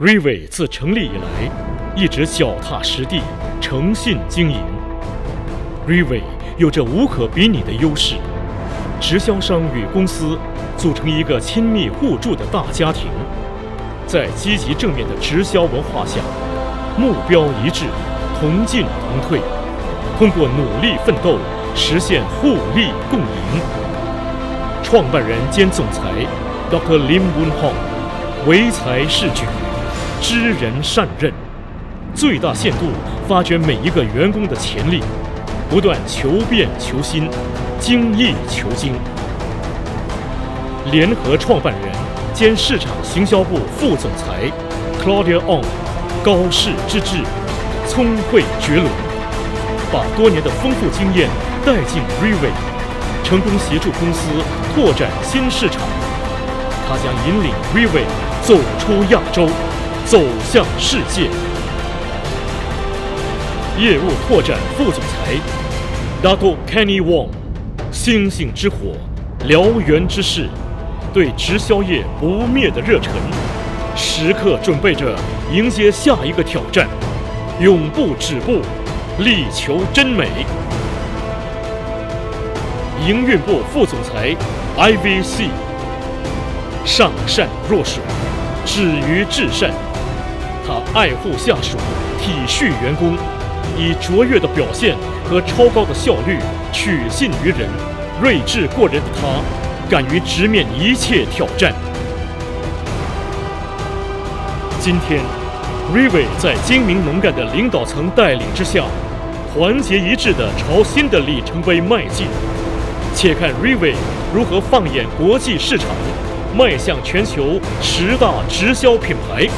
Rive 自成立以来，一直脚踏实地、诚信经营。Rive 有着无可比拟的优势，直销商与公司组成一个亲密互助的大家庭，在积极正面的直销文化下，目标一致，同进同退，通过努力奋斗，实现互利共赢。创办人兼总裁 Dr. Lim Won Hong 唯才是举。知人善任，最大限度发掘每一个员工的潜力，不断求变求新，精益求精。联合创办人兼市场行销部副总裁 Claudia On，高士之志，聪慧绝伦，把多年的丰富经验带进 Rive，成功协助公司拓展新市场。他将引领 Rive 走出亚洲。走向世界，业务拓展副总裁 Dato Kenny Wong，星星之火，燎原之势，对直销业不灭的热忱，时刻准备着迎接下一个挑战，永不止步，力求真美。营运部副总裁 IVC，上善若水，止于至善。他爱护下属，体恤员工，以卓越的表现和超高的效率取信于人。睿智过人的他，敢于直面一切挑战。今天，Rive 在精明能干的领导层带领之下，团结一致地朝新的里程碑迈进。且看 Rive 如何放眼国际市场，迈向全球十大直销品牌。